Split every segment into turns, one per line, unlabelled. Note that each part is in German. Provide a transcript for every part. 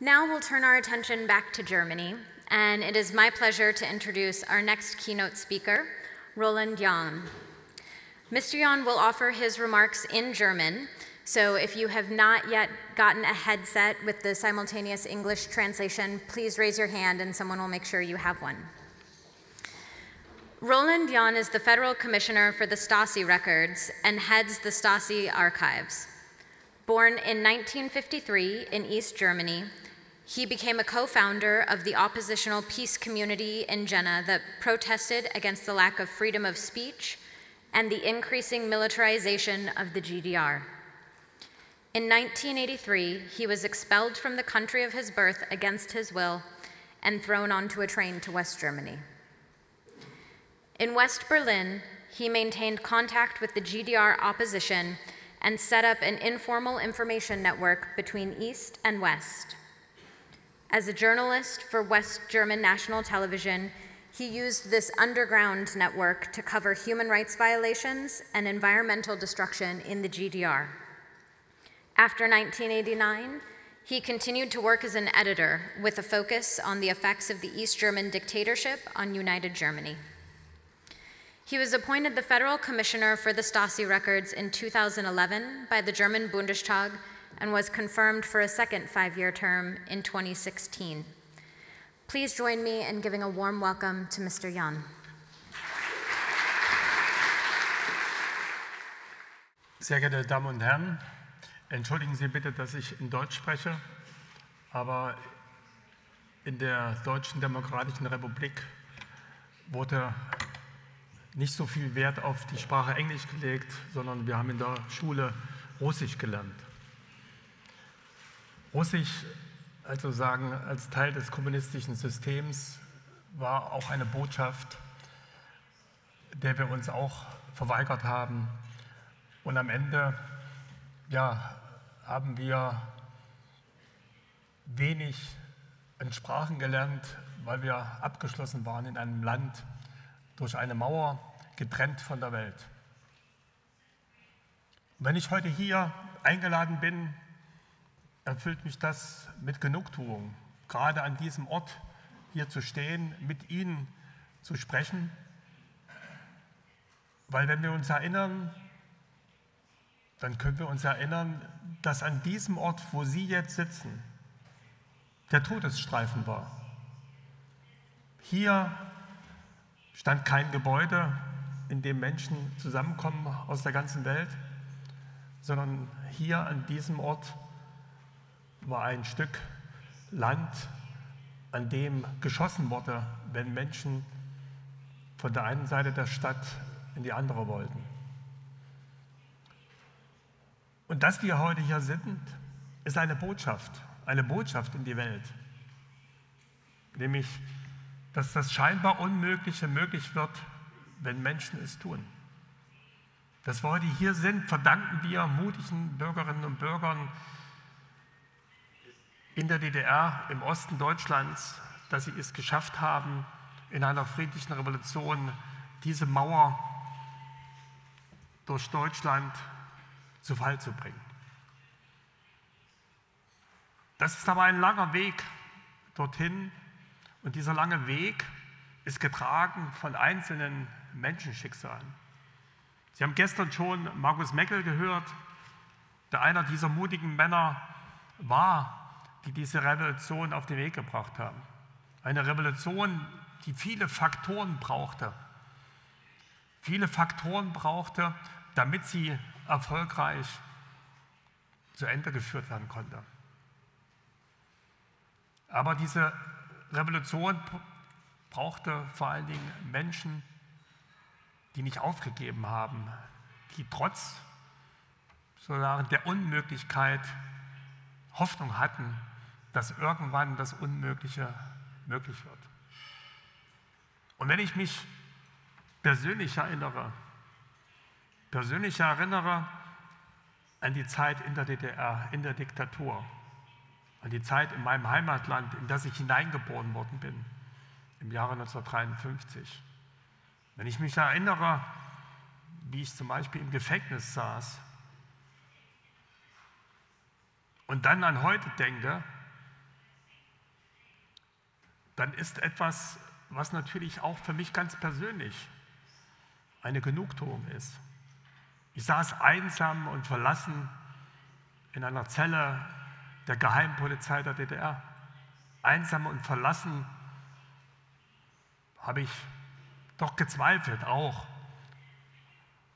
Now we'll turn our attention back to Germany, and it is my pleasure to introduce our next keynote speaker, Roland Jahn. Mr. Jahn will offer his remarks in German, so if you have not yet gotten a headset with the simultaneous English translation, please raise your hand and someone will make sure you have one. Roland Jahn is the Federal Commissioner for the Stasi Records and heads the Stasi Archives. Born in 1953 in East Germany, he became a co founder of the oppositional peace community in Jena that protested against the lack of freedom of speech and the increasing militarization of the GDR. In 1983, he was expelled from the country of his birth against his will and thrown onto a train to West Germany. In West Berlin, he maintained contact with the GDR opposition and set up an informal information network between East and West. As a journalist for West German National Television, he used this underground network to cover human rights violations and environmental destruction in the GDR. After 1989, he continued to work as an editor with a focus on the effects of the East German dictatorship on United Germany. He was appointed the Federal Commissioner for the Stasi records in 2011 by the German Bundestag and was confirmed for a second five year term in 2016. Please join me in giving a warm welcome to Mr. Jan.
Sehr geehrte Damen und Herren, entschuldigen Sie bitte, dass ich in Deutsch spreche, aber in der Deutschen Demokratischen Republik wurde nicht so viel Wert auf die Sprache Englisch gelegt, sondern wir haben in der Schule Russisch gelernt. Russisch, also sagen, als Teil des kommunistischen Systems, war auch eine Botschaft, der wir uns auch verweigert haben. Und am Ende ja, haben wir wenig in Sprachen gelernt, weil wir abgeschlossen waren in einem Land durch eine Mauer, getrennt von der Welt. Und wenn ich heute hier eingeladen bin, erfüllt mich das mit Genugtuung, gerade an diesem Ort hier zu stehen, mit Ihnen zu sprechen, weil wenn wir uns erinnern, dann können wir uns erinnern, dass an diesem Ort, wo Sie jetzt sitzen, der Todesstreifen war. Hier stand kein Gebäude, in dem Menschen zusammenkommen aus der ganzen Welt, sondern hier an diesem Ort war ein Stück Land, an dem geschossen wurde, wenn Menschen von der einen Seite der Stadt in die andere wollten. Und dass wir heute hier sind, ist eine Botschaft, eine Botschaft in die Welt, nämlich, dass das scheinbar Unmögliche möglich wird, wenn Menschen es tun. Dass wir heute hier sind, verdanken wir mutigen Bürgerinnen und Bürgern in der DDR, im Osten Deutschlands, dass sie es geschafft haben, in einer friedlichen Revolution diese Mauer durch Deutschland zu Fall zu bringen. Das ist aber ein langer Weg dorthin und dieser lange Weg ist getragen von einzelnen Menschenschicksalen. Sie haben gestern schon Markus Meckel gehört, der einer dieser mutigen Männer war, die diese Revolution auf den Weg gebracht haben. Eine Revolution, die viele Faktoren brauchte. Viele Faktoren brauchte, damit sie erfolgreich zu Ende geführt werden konnte. Aber diese Revolution brauchte vor allen Dingen Menschen, die nicht aufgegeben haben, die trotz sozusagen der Unmöglichkeit Hoffnung hatten, dass irgendwann das Unmögliche möglich wird. Und wenn ich mich persönlich erinnere, persönlich erinnere an die Zeit in der DDR, in der Diktatur, an die Zeit in meinem Heimatland, in das ich hineingeboren worden bin, im Jahre 1953, wenn ich mich erinnere, wie ich zum Beispiel im Gefängnis saß und dann an heute denke, dann ist etwas, was natürlich auch für mich ganz persönlich eine Genugtuung ist. Ich saß einsam und verlassen in einer Zelle der Geheimpolizei der DDR. Einsam und verlassen habe ich doch gezweifelt auch,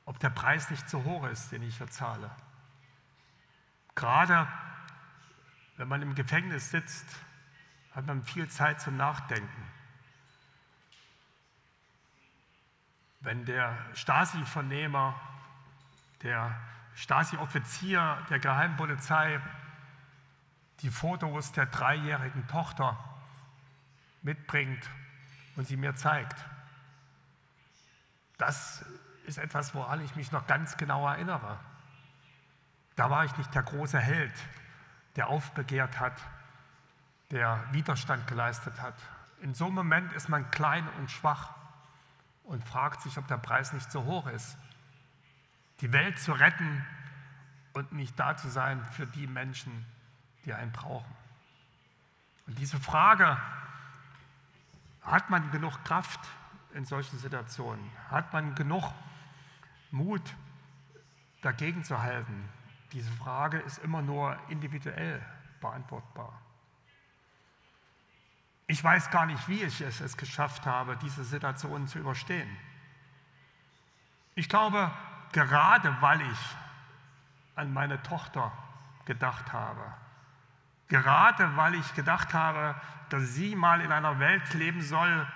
ob der Preis nicht zu hoch ist, den ich hier zahle. Gerade wenn man im Gefängnis sitzt, hat man viel Zeit zum Nachdenken. Wenn der Stasi-Vernehmer, der Stasi-Offizier der Geheimpolizei die Fotos der dreijährigen Tochter mitbringt und sie mir zeigt, das ist etwas, woran ich mich noch ganz genau erinnere. Da war ich nicht der große Held, der aufbegehrt hat, der Widerstand geleistet hat. In so einem Moment ist man klein und schwach und fragt sich, ob der Preis nicht so hoch ist. Die Welt zu retten und nicht da zu sein für die Menschen, die einen brauchen. Und diese Frage, hat man genug Kraft in solchen Situationen? Hat man genug Mut, dagegen zu halten? Diese Frage ist immer nur individuell beantwortbar. Ich weiß gar nicht, wie ich es, es geschafft habe, diese Situation zu überstehen. Ich glaube, gerade weil ich an meine Tochter gedacht habe, gerade weil ich gedacht habe, dass sie mal in einer Welt leben soll,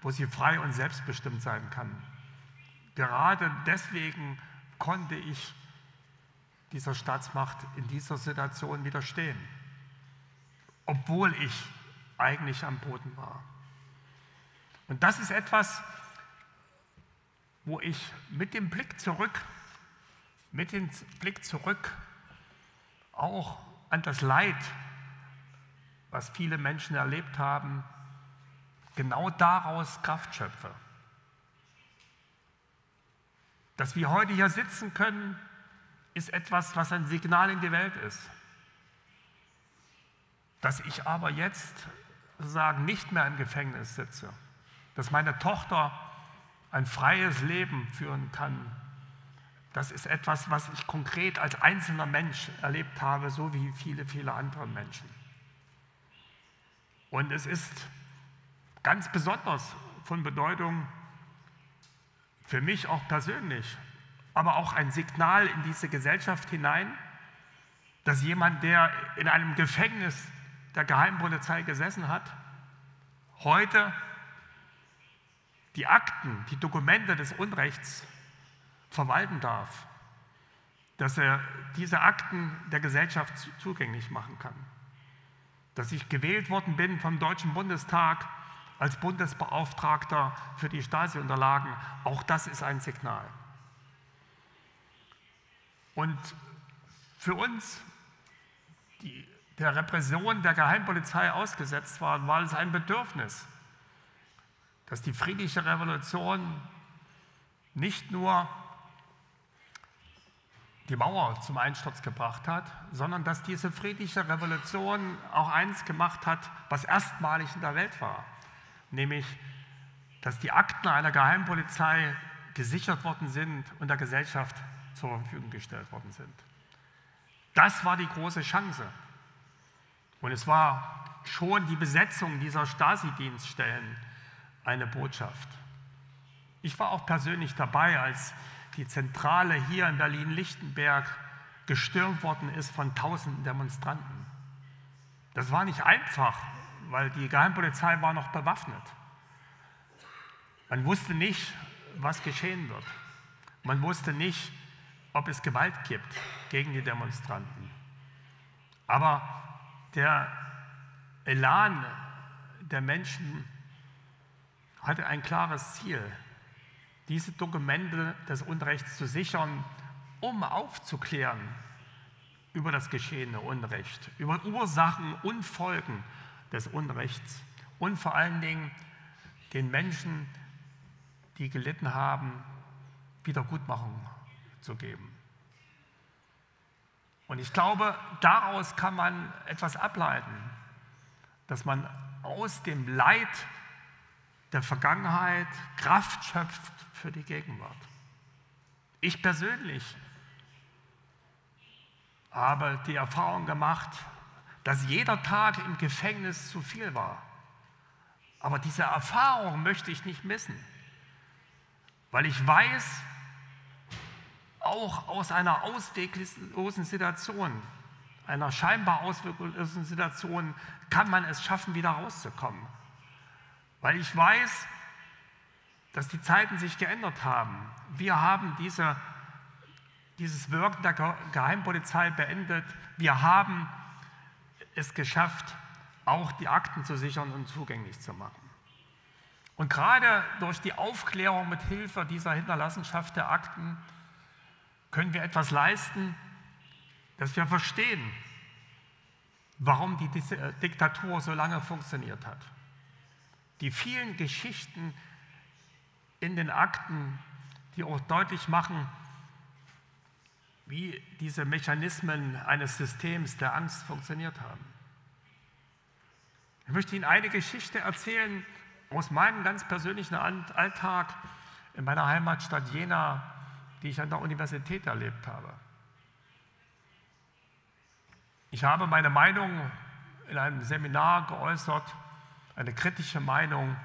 wo sie frei und selbstbestimmt sein kann. Gerade deswegen konnte ich dieser Staatsmacht in dieser Situation widerstehen, obwohl ich eigentlich am Boden war. Und das ist etwas, wo ich mit dem Blick zurück, mit dem Blick zurück auch an das Leid, was viele Menschen erlebt haben, genau daraus Kraft schöpfe. Dass wir heute hier sitzen können, ist etwas, was ein Signal in die Welt ist. Dass ich aber jetzt sozusagen nicht mehr im Gefängnis sitze, dass meine Tochter ein freies Leben führen kann, das ist etwas, was ich konkret als einzelner Mensch erlebt habe, so wie viele, viele andere Menschen. Und es ist ganz besonders von Bedeutung für mich auch persönlich, aber auch ein Signal in diese Gesellschaft hinein, dass jemand, der in einem Gefängnis der Geheimpolizei gesessen hat, heute die Akten, die Dokumente des Unrechts verwalten darf, dass er diese Akten der Gesellschaft zugänglich machen kann. Dass ich gewählt worden bin vom Deutschen Bundestag als Bundesbeauftragter für die Stasi-Unterlagen, auch das ist ein Signal. Und für uns, die der Repression der Geheimpolizei ausgesetzt waren, war es ein Bedürfnis, dass die friedliche Revolution nicht nur die Mauer zum Einsturz gebracht hat, sondern dass diese friedliche Revolution auch eins gemacht hat, was erstmalig in der Welt war, nämlich dass die Akten einer Geheimpolizei gesichert worden sind und der Gesellschaft zur Verfügung gestellt worden sind. Das war die große Chance. Und es war schon die Besetzung dieser Stasi-Dienststellen eine Botschaft. Ich war auch persönlich dabei, als die Zentrale hier in Berlin-Lichtenberg gestürmt worden ist von tausenden Demonstranten. Das war nicht einfach, weil die Geheimpolizei war noch bewaffnet. Man wusste nicht, was geschehen wird. Man wusste nicht, ob es Gewalt gibt gegen die Demonstranten. Aber der Elan der Menschen hatte ein klares Ziel, diese Dokumente des Unrechts zu sichern, um aufzuklären über das geschehene Unrecht, über Ursachen und Folgen des Unrechts und vor allen Dingen den Menschen, die gelitten haben, Wiedergutmachung zu geben. Und ich glaube, daraus kann man etwas ableiten, dass man aus dem Leid der Vergangenheit Kraft schöpft für die Gegenwart. Ich persönlich habe die Erfahrung gemacht, dass jeder Tag im Gefängnis zu viel war. Aber diese Erfahrung möchte ich nicht missen, weil ich weiß, auch aus einer ausweglosen Situation, einer scheinbar ausweglosen Situation, kann man es schaffen, wieder rauszukommen. Weil ich weiß, dass die Zeiten sich geändert haben. Wir haben diese, dieses Wirken der Geheimpolizei beendet. Wir haben es geschafft, auch die Akten zu sichern und zugänglich zu machen. Und gerade durch die Aufklärung mit Hilfe dieser Hinterlassenschaft der Akten können wir etwas leisten, dass wir verstehen, warum die äh, Diktatur so lange funktioniert hat. Die vielen Geschichten in den Akten, die auch deutlich machen, wie diese Mechanismen eines Systems der Angst funktioniert haben. Ich möchte Ihnen eine Geschichte erzählen aus meinem ganz persönlichen Alltag in meiner Heimatstadt Jena, die ich an der Universität erlebt habe. Ich habe meine Meinung in einem Seminar geäußert, eine kritische Meinung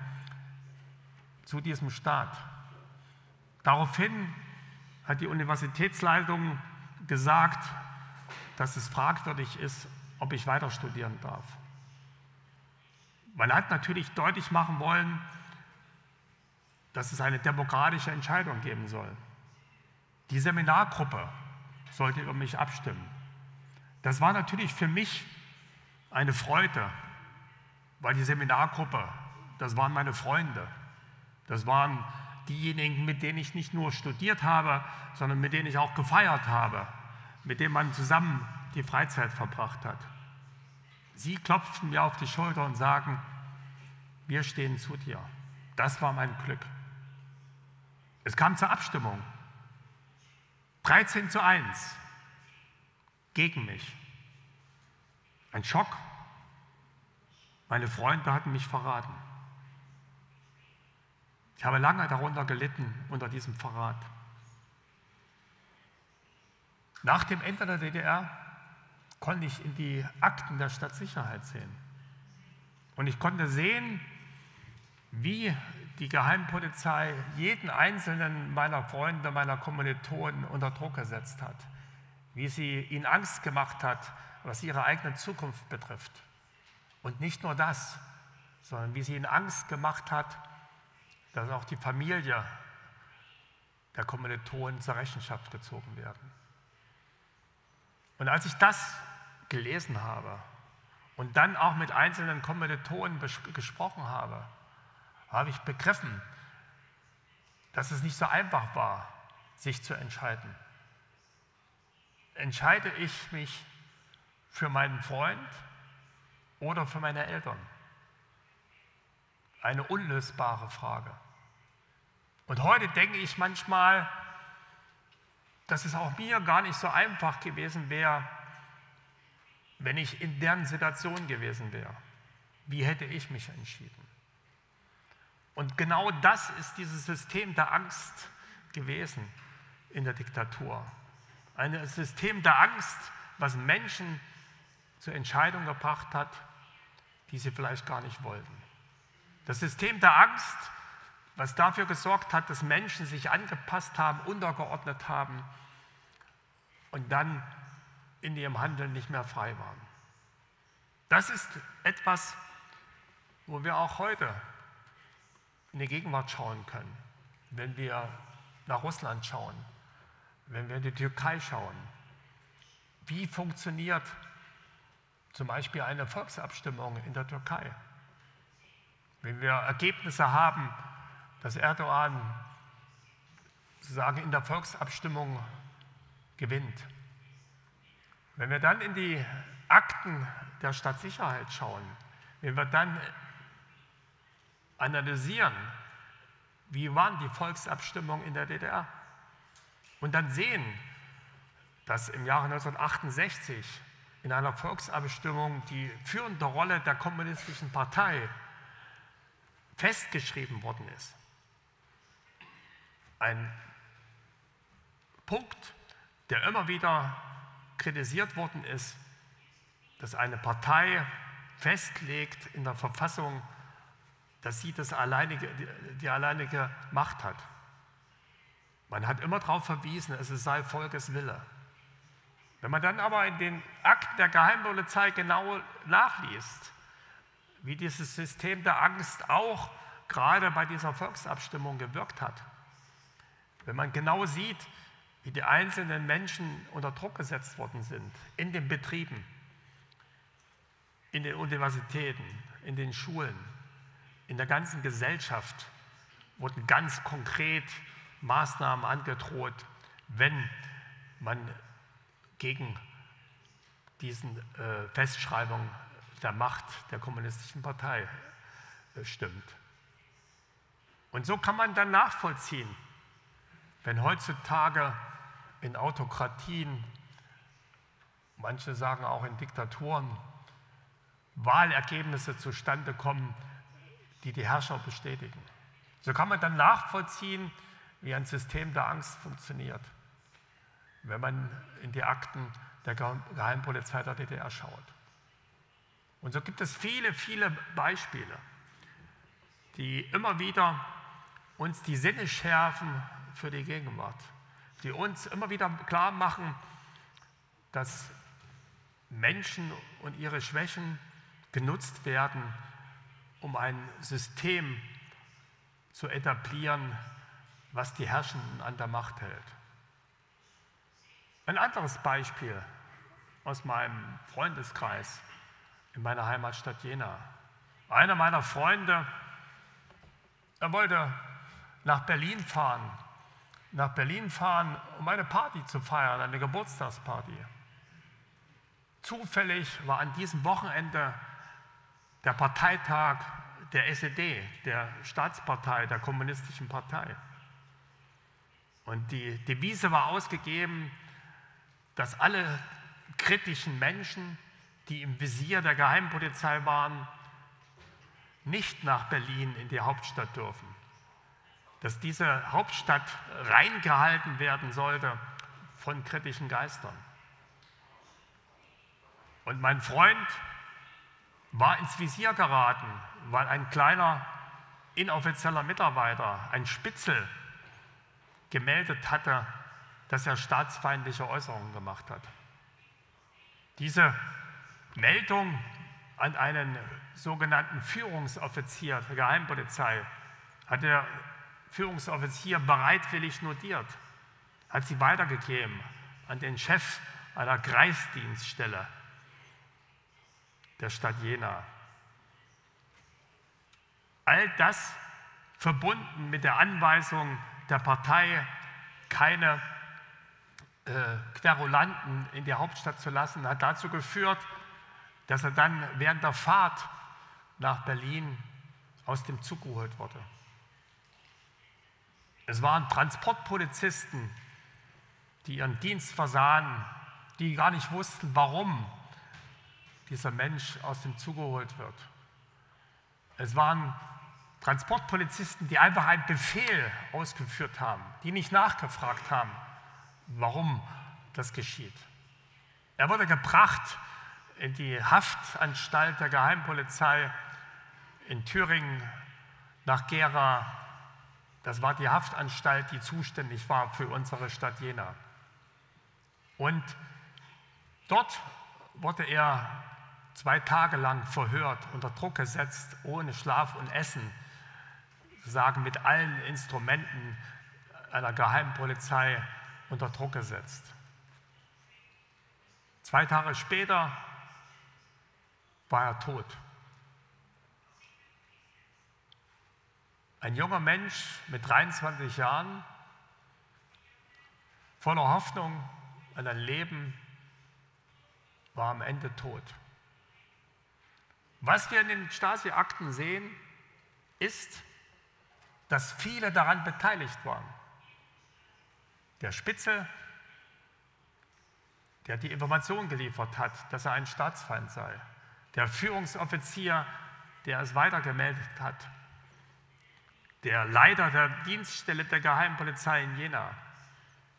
zu diesem Staat. Daraufhin hat die Universitätsleitung gesagt, dass es fragwürdig ist, ob ich weiter studieren darf. Man hat natürlich deutlich machen wollen, dass es eine demokratische Entscheidung geben soll. Die Seminargruppe sollte über mich abstimmen. Das war natürlich für mich eine Freude, weil die Seminargruppe, das waren meine Freunde. Das waren diejenigen, mit denen ich nicht nur studiert habe, sondern mit denen ich auch gefeiert habe, mit denen man zusammen die Freizeit verbracht hat. Sie klopften mir auf die Schulter und sagen, wir stehen zu dir. Das war mein Glück. Es kam zur Abstimmung. 13 zu 1 gegen mich. Ein Schock. Meine Freunde hatten mich verraten. Ich habe lange darunter gelitten, unter diesem Verrat. Nach dem Ende der DDR konnte ich in die Akten der Stadtsicherheit sehen. Und ich konnte sehen, wie die Geheimpolizei jeden einzelnen meiner Freunde, meiner Kommilitonen unter Druck gesetzt hat, wie sie ihnen Angst gemacht hat, was ihre eigene Zukunft betrifft. Und nicht nur das, sondern wie sie ihnen Angst gemacht hat, dass auch die Familie der Kommilitonen zur Rechenschaft gezogen werden. Und als ich das gelesen habe und dann auch mit einzelnen Kommilitonen gesprochen habe, habe ich begriffen, dass es nicht so einfach war, sich zu entscheiden. Entscheide ich mich für meinen Freund oder für meine Eltern? Eine unlösbare Frage. Und heute denke ich manchmal, dass es auch mir gar nicht so einfach gewesen wäre, wenn ich in deren Situation gewesen wäre. Wie hätte ich mich entschieden? Und genau das ist dieses System der Angst gewesen in der Diktatur. Ein System der Angst, was Menschen zur Entscheidung gebracht hat, die sie vielleicht gar nicht wollten. Das System der Angst, was dafür gesorgt hat, dass Menschen sich angepasst haben, untergeordnet haben und dann in ihrem Handeln nicht mehr frei waren. Das ist etwas, wo wir auch heute in die Gegenwart schauen können, wenn wir nach Russland schauen, wenn wir in die Türkei schauen. Wie funktioniert zum Beispiel eine Volksabstimmung in der Türkei? Wenn wir Ergebnisse haben, dass Erdogan sozusagen in der Volksabstimmung gewinnt. Wenn wir dann in die Akten der Stadtsicherheit schauen, wenn wir dann analysieren, wie waren die Volksabstimmungen in der DDR und dann sehen, dass im Jahre 1968 in einer Volksabstimmung die führende Rolle der kommunistischen Partei festgeschrieben worden ist. Ein Punkt, der immer wieder kritisiert worden ist, dass eine Partei festlegt in der Verfassung, dass sie das alleinige, die alleinige Macht hat. Man hat immer darauf verwiesen, es sei Volkes Wille. Wenn man dann aber in den Akten der Geheimpolizei genau nachliest, wie dieses System der Angst auch gerade bei dieser Volksabstimmung gewirkt hat, wenn man genau sieht, wie die einzelnen Menschen unter Druck gesetzt worden sind, in den Betrieben, in den Universitäten, in den Schulen, in der ganzen Gesellschaft, wurden ganz konkret Maßnahmen angedroht, wenn man gegen diesen äh, Festschreibung der Macht der kommunistischen Partei äh, stimmt. Und so kann man dann nachvollziehen, wenn heutzutage in Autokratien, manche sagen auch in Diktaturen, Wahlergebnisse zustande kommen, die die Herrscher bestätigen. So kann man dann nachvollziehen, wie ein System der Angst funktioniert, wenn man in die Akten der Geheimpolizei der DDR schaut. Und so gibt es viele, viele Beispiele, die immer wieder uns die Sinne schärfen für die Gegenwart, die uns immer wieder klar machen, dass Menschen und ihre Schwächen genutzt werden, um ein System zu etablieren, was die Herrschenden an der Macht hält. Ein anderes Beispiel aus meinem Freundeskreis in meiner Heimatstadt Jena. Einer meiner Freunde, er wollte nach Berlin fahren, nach Berlin fahren, um eine Party zu feiern, eine Geburtstagsparty. Zufällig war an diesem Wochenende der Parteitag der SED, der Staatspartei, der kommunistischen Partei. Und die Devise war ausgegeben, dass alle kritischen Menschen, die im Visier der Geheimpolizei waren, nicht nach Berlin in die Hauptstadt dürfen. Dass diese Hauptstadt reingehalten werden sollte von kritischen Geistern. Und mein Freund war ins Visier geraten, weil ein kleiner inoffizieller Mitarbeiter, ein Spitzel, gemeldet hatte, dass er staatsfeindliche Äußerungen gemacht hat. Diese Meldung an einen sogenannten Führungsoffizier der Geheimpolizei hat der Führungsoffizier bereitwillig notiert, hat sie weitergegeben an den Chef einer Kreisdienststelle der Stadt Jena. All das verbunden mit der Anweisung der Partei, keine äh, Querulanten in die Hauptstadt zu lassen, hat dazu geführt, dass er dann während der Fahrt nach Berlin aus dem Zug geholt wurde. Es waren Transportpolizisten, die ihren Dienst versahen, die gar nicht wussten, warum dieser Mensch aus dem Zug geholt wird. Es waren Transportpolizisten, die einfach einen Befehl ausgeführt haben, die nicht nachgefragt haben, warum das geschieht. Er wurde gebracht in die Haftanstalt der Geheimpolizei in Thüringen nach Gera. Das war die Haftanstalt, die zuständig war für unsere Stadt Jena. Und dort wurde er zwei Tage lang verhört, unter Druck gesetzt, ohne Schlaf und Essen, sagen mit allen Instrumenten einer Geheimpolizei unter Druck gesetzt. Zwei Tage später war er tot. Ein junger Mensch mit 23 Jahren, voller Hoffnung an ein Leben, war am Ende tot. Was wir in den Stasi-Akten sehen, ist, dass viele daran beteiligt waren. Der Spitze, der die Information geliefert hat, dass er ein Staatsfeind sei, der Führungsoffizier, der es weitergemeldet hat, der Leiter der Dienststelle der Geheimpolizei in Jena,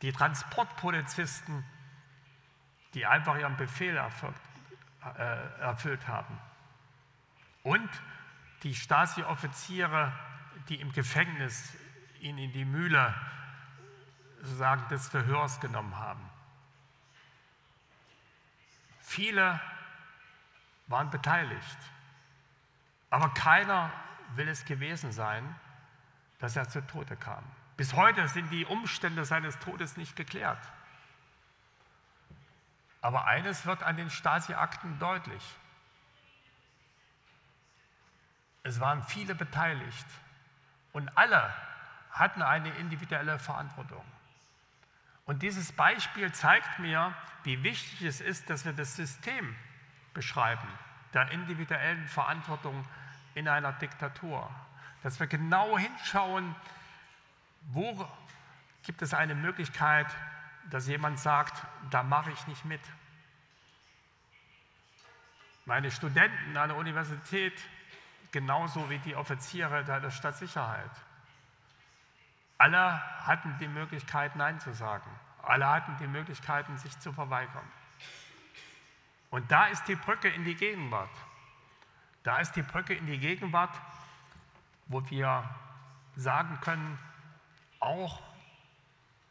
die Transportpolizisten, die einfach ihren Befehl erfüllt, äh, erfüllt haben und die Stasi-Offiziere, die im Gefängnis ihn in die Mühle sozusagen des Verhörs genommen haben. Viele waren beteiligt, aber keiner will es gewesen sein, dass er zu Tode kam. Bis heute sind die Umstände seines Todes nicht geklärt. Aber eines wird an den Stasi-Akten deutlich. Es waren viele beteiligt und alle hatten eine individuelle Verantwortung. Und dieses Beispiel zeigt mir, wie wichtig es ist, dass wir das System beschreiben, der individuellen Verantwortung in einer Diktatur. Dass wir genau hinschauen, wo gibt es eine Möglichkeit, dass jemand sagt, da mache ich nicht mit. Meine Studenten an der Universität, genauso wie die Offiziere der Stadtsicherheit, alle hatten die Möglichkeit, Nein zu sagen. Alle hatten die Möglichkeiten, sich zu verweigern. Und da ist die Brücke in die Gegenwart. Da ist die Brücke in die Gegenwart, wo wir sagen können, auch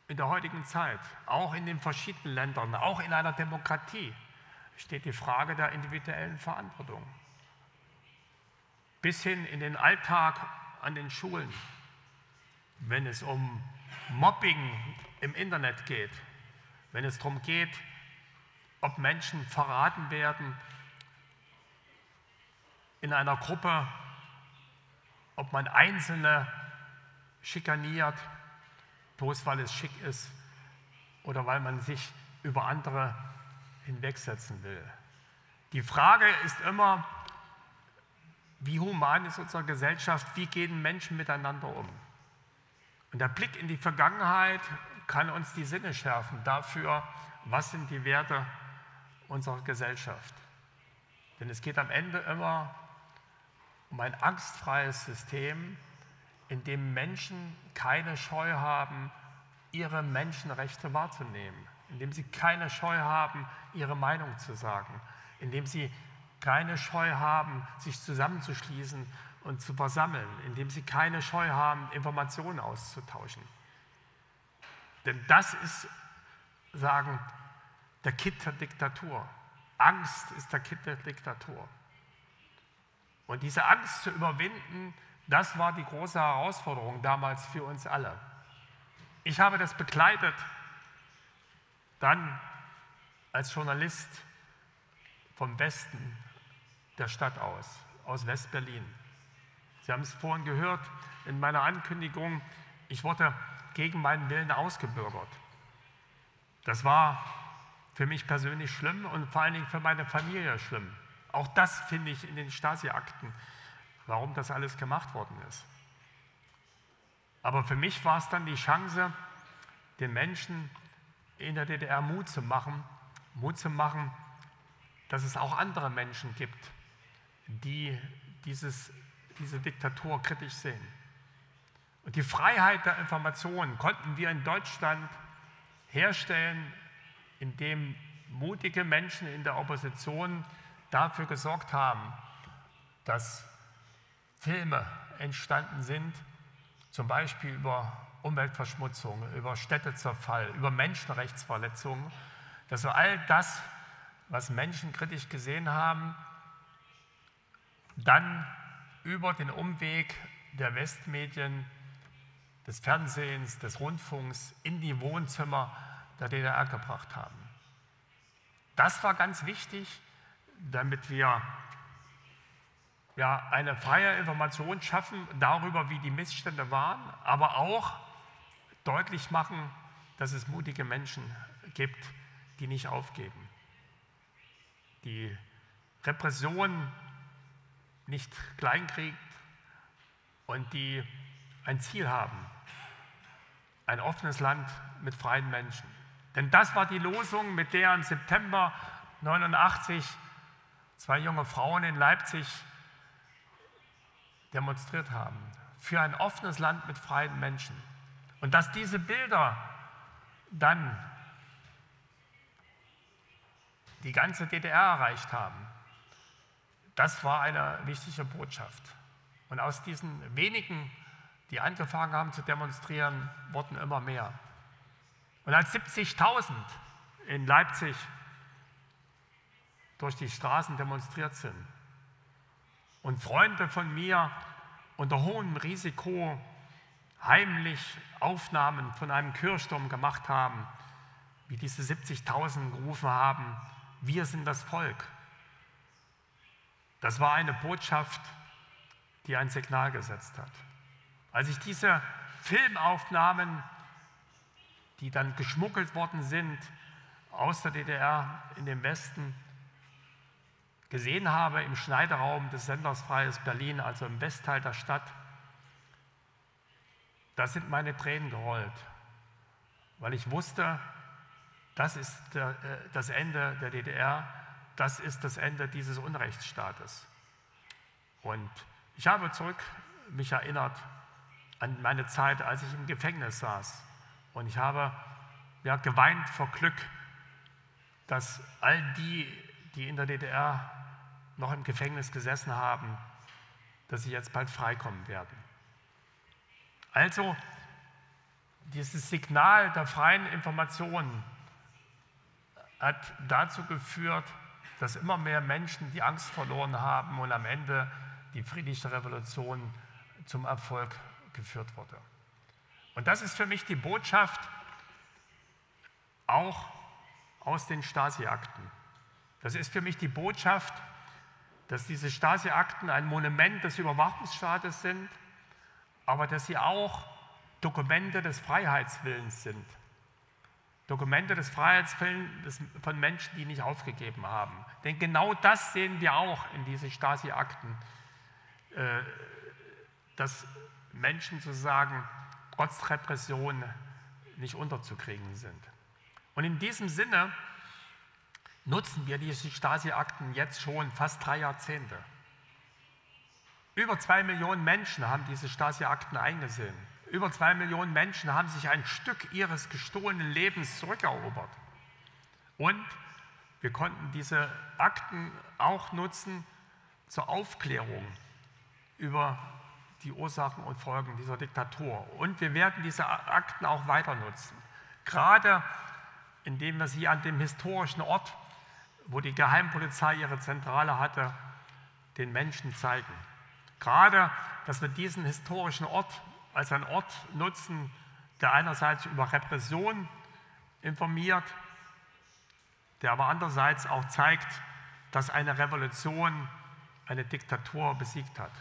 in der heutigen Zeit, auch in den verschiedenen Ländern, auch in einer Demokratie steht die Frage der individuellen Verantwortung. Bis hin in den Alltag an den Schulen, wenn es um Mobbing im Internet geht, wenn es darum geht, ob Menschen verraten werden in einer Gruppe, ob man Einzelne schikaniert, bloß weil es schick ist oder weil man sich über andere hinwegsetzen will. Die Frage ist immer, wie human ist unsere Gesellschaft, wie gehen Menschen miteinander um? Und der Blick in die Vergangenheit kann uns die Sinne schärfen dafür, was sind die Werte unserer Gesellschaft. Denn es geht am Ende immer um ein angstfreies System, in dem Menschen keine Scheu haben, ihre Menschenrechte wahrzunehmen, in dem sie keine Scheu haben, ihre Meinung zu sagen, in dem sie keine Scheu haben, sich zusammenzuschließen und zu versammeln, indem sie keine Scheu haben, Informationen auszutauschen. Denn das ist, sagen, der Kit der Diktatur. Angst ist der Kit der Diktatur. Und diese Angst zu überwinden, das war die große Herausforderung damals für uns alle. Ich habe das begleitet, dann als Journalist vom Westen der Stadt aus, aus West-Berlin. Sie haben es vorhin gehört in meiner Ankündigung, ich wurde gegen meinen Willen ausgebürgert. Das war für mich persönlich schlimm und vor allen Dingen für meine Familie schlimm. Auch das finde ich in den Stasi-Akten, warum das alles gemacht worden ist. Aber für mich war es dann die Chance, den Menschen in der DDR Mut zu machen, Mut zu machen, dass es auch andere Menschen gibt, die dieses diese Diktatur kritisch sehen. Und die Freiheit der Information konnten wir in Deutschland herstellen, indem mutige Menschen in der Opposition dafür gesorgt haben, dass Filme entstanden sind, zum Beispiel über Umweltverschmutzung, über Städtezerfall, über Menschenrechtsverletzungen, dass wir all das, was Menschen kritisch gesehen haben, dann über den Umweg der Westmedien, des Fernsehens, des Rundfunks in die Wohnzimmer der DDR gebracht haben. Das war ganz wichtig, damit wir ja, eine freie Information schaffen darüber, wie die Missstände waren, aber auch deutlich machen, dass es mutige Menschen gibt, die nicht aufgeben. Die Repression nicht kleinkriegt und die ein Ziel haben. Ein offenes Land mit freien Menschen. Denn das war die Losung, mit der im September 89 zwei junge Frauen in Leipzig demonstriert haben. Für ein offenes Land mit freien Menschen. Und dass diese Bilder dann die ganze DDR erreicht haben, das war eine wichtige Botschaft. Und aus diesen wenigen, die angefangen haben zu demonstrieren, wurden immer mehr. Und als 70.000 in Leipzig durch die Straßen demonstriert sind und Freunde von mir unter hohem Risiko heimlich Aufnahmen von einem Kirchturm gemacht haben, wie diese 70.000 gerufen haben, wir sind das Volk. Das war eine Botschaft, die ein Signal gesetzt hat. Als ich diese Filmaufnahmen, die dann geschmuggelt worden sind aus der DDR in den Westen, gesehen habe im Schneideraum des Senders Freies Berlin, also im Westteil der Stadt, da sind meine Tränen gerollt, weil ich wusste, das ist der, äh, das Ende der DDR, das ist das Ende dieses Unrechtsstaates. Und ich habe zurück mich erinnert an meine Zeit, als ich im Gefängnis saß. Und ich habe ja, geweint vor Glück, dass all die, die in der DDR noch im Gefängnis gesessen haben, dass sie jetzt bald freikommen werden. Also dieses Signal der freien Information hat dazu geführt, dass immer mehr Menschen die Angst verloren haben und am Ende die friedliche Revolution zum Erfolg geführt wurde. Und das ist für mich die Botschaft auch aus den Stasi-Akten. Das ist für mich die Botschaft, dass diese Stasi-Akten ein Monument des Überwachungsstaates sind, aber dass sie auch Dokumente des Freiheitswillens sind. Dokumente des Freiheitswillens von Menschen, die nicht aufgegeben haben. Denn genau das sehen wir auch in diesen Stasi-Akten, äh, dass Menschen sozusagen trotz Repression nicht unterzukriegen sind. Und in diesem Sinne nutzen wir diese Stasi-Akten jetzt schon fast drei Jahrzehnte. Über zwei Millionen Menschen haben diese Stasi-Akten eingesehen. Über zwei Millionen Menschen haben sich ein Stück ihres gestohlenen Lebens zurückerobert. Und wir konnten diese Akten auch nutzen zur Aufklärung über die Ursachen und Folgen dieser Diktatur. Und wir werden diese Akten auch weiter nutzen. Gerade indem wir sie an dem historischen Ort, wo die Geheimpolizei ihre Zentrale hatte, den Menschen zeigen. Gerade, dass wir diesen historischen Ort als einen Ort nutzen, der einerseits über Repression informiert, der aber andererseits auch zeigt, dass eine Revolution eine Diktatur besiegt hat.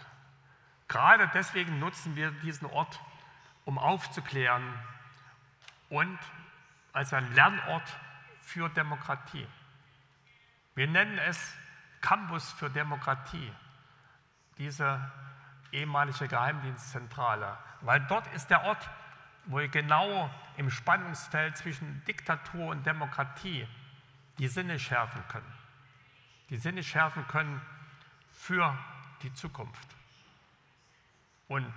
Gerade deswegen nutzen wir diesen Ort, um aufzuklären und als ein Lernort für Demokratie. Wir nennen es Campus für Demokratie, diese ehemalige Geheimdienstzentrale, weil dort ist der Ort, wo wir genau im Spannungsfeld zwischen Diktatur und Demokratie die Sinne schärfen können. Die Sinne schärfen können für die Zukunft. Und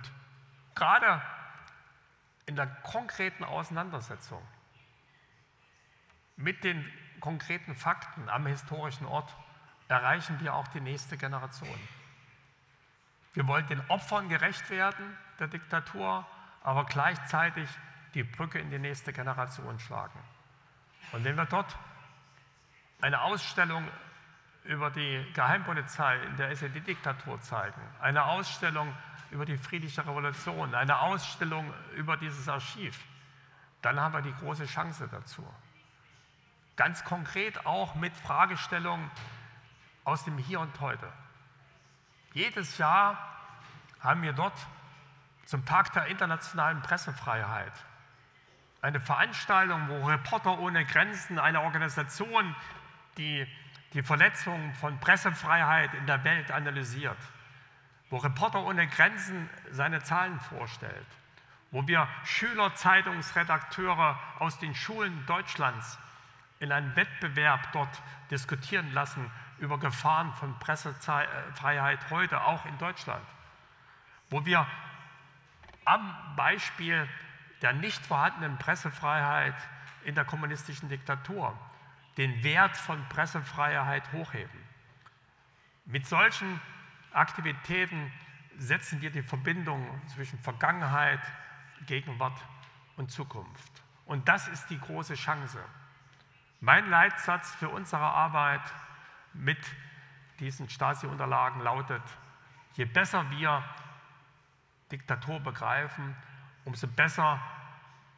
gerade in der konkreten Auseinandersetzung mit den konkreten Fakten am historischen Ort erreichen wir auch die nächste Generation. Wir wollen den Opfern gerecht werden der Diktatur, aber gleichzeitig die Brücke in die nächste Generation schlagen. Und wenn wir dort eine Ausstellung über die Geheimpolizei in der SED-Diktatur zeigen, eine Ausstellung über die friedliche Revolution, eine Ausstellung über dieses Archiv, dann haben wir die große Chance dazu. Ganz konkret auch mit Fragestellungen aus dem Hier und Heute. Jedes Jahr haben wir dort zum Tag der internationalen Pressefreiheit eine Veranstaltung, wo Reporter ohne Grenzen, eine Organisation, die die Verletzungen von Pressefreiheit in der Welt analysiert, wo Reporter ohne Grenzen seine Zahlen vorstellt, wo wir Schülerzeitungsredakteure aus den Schulen Deutschlands in einem Wettbewerb dort diskutieren lassen über Gefahren von Pressefreiheit heute, auch in Deutschland, wo wir am Beispiel der nicht vorhandenen Pressefreiheit in der kommunistischen Diktatur den Wert von Pressefreiheit hochheben. Mit solchen Aktivitäten setzen wir die Verbindung zwischen Vergangenheit, Gegenwart und Zukunft. Und das ist die große Chance. Mein Leitsatz für unsere Arbeit mit diesen Stasi-Unterlagen lautet, je besser wir Diktatur begreifen, umso besser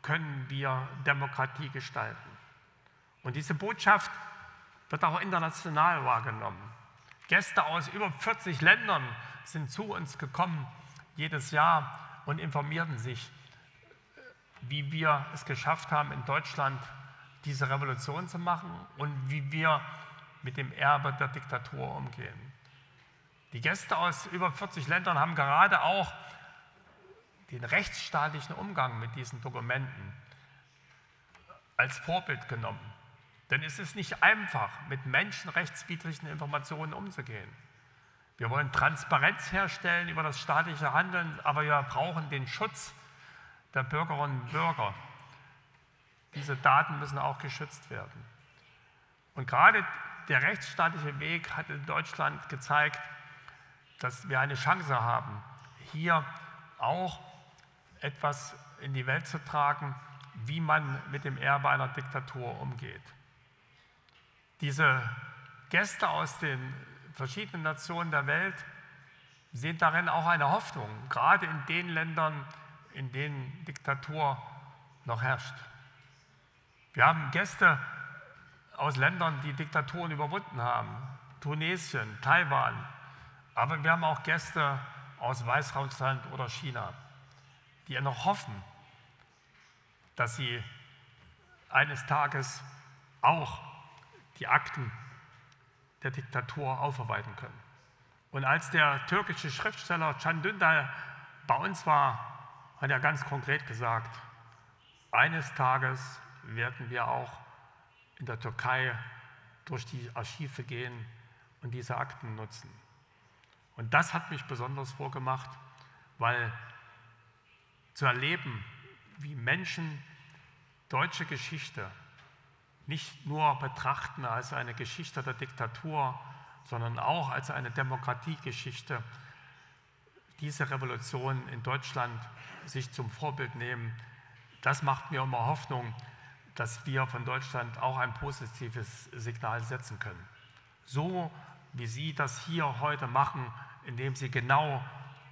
können wir Demokratie gestalten. Und diese Botschaft wird auch international wahrgenommen. Gäste aus über 40 Ländern sind zu uns gekommen jedes Jahr und informierten sich, wie wir es geschafft haben, in Deutschland diese Revolution zu machen und wie wir mit dem Erbe der Diktatur umgehen. Die Gäste aus über 40 Ländern haben gerade auch den rechtsstaatlichen Umgang mit diesen Dokumenten als Vorbild genommen. Denn es ist nicht einfach, mit menschenrechtswidrigen Informationen umzugehen. Wir wollen Transparenz herstellen über das staatliche Handeln, aber wir brauchen den Schutz der Bürgerinnen und Bürger. Diese Daten müssen auch geschützt werden. Und gerade der rechtsstaatliche Weg hat in Deutschland gezeigt, dass wir eine Chance haben, hier auch etwas in die Welt zu tragen, wie man mit dem Erbe einer Diktatur umgeht. Diese Gäste aus den verschiedenen Nationen der Welt sehen darin auch eine Hoffnung, gerade in den Ländern, in denen Diktatur noch herrscht. Wir haben Gäste aus Ländern, die Diktaturen überwunden haben, Tunesien, Taiwan, aber wir haben auch Gäste aus Weißrussland oder China, die noch hoffen, dass sie eines Tages auch die Akten der Diktatur aufarbeiten können. Und als der türkische Schriftsteller Can Dündar bei uns war, hat er ganz konkret gesagt, eines Tages werden wir auch in der Türkei durch die Archive gehen und diese Akten nutzen. Und das hat mich besonders vorgemacht, weil zu erleben, wie Menschen deutsche Geschichte nicht nur betrachten als eine Geschichte der Diktatur, sondern auch als eine Demokratiegeschichte, diese Revolution in Deutschland sich zum Vorbild nehmen, das macht mir immer Hoffnung, dass wir von Deutschland auch ein positives Signal setzen können. So wie Sie das hier heute machen, indem Sie genau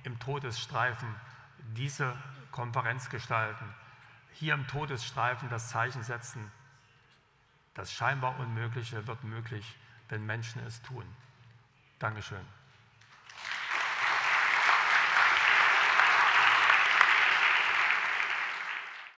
im Todesstreifen diese Konferenz gestalten, hier im Todesstreifen das Zeichen setzen, das scheinbar Unmögliche wird möglich, wenn Menschen es tun. Dankeschön.